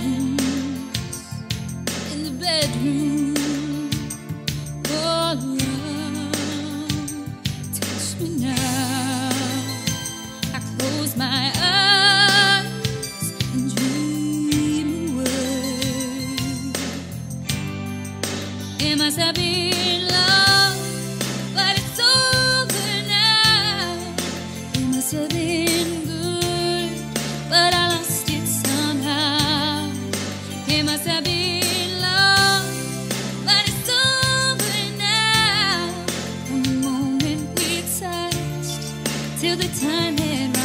in the bedroom. Oh, touch me now. I close my eyes and dream away. The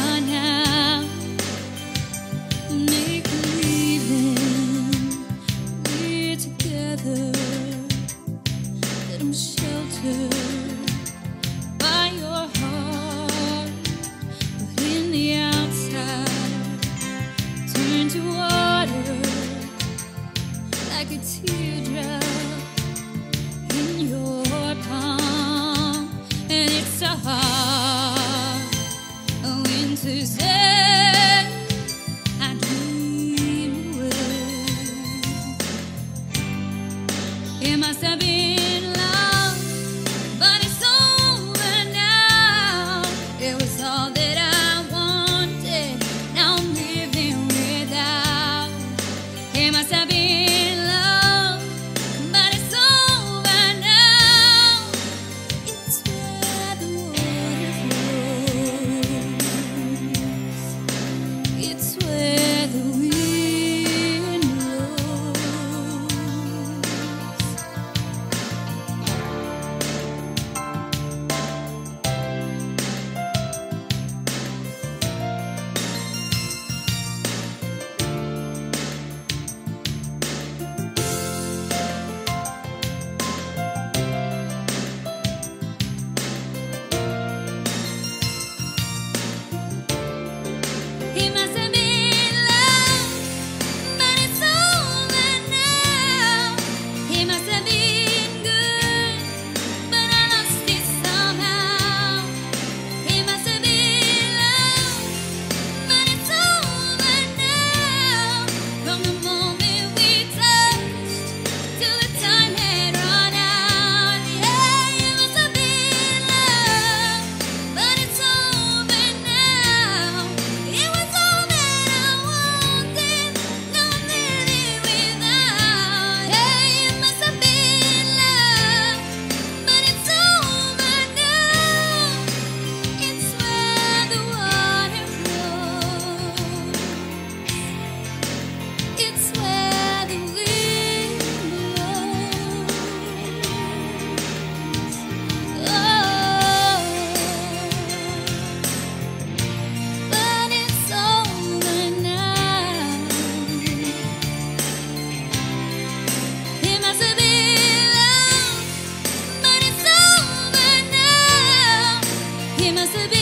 It must have been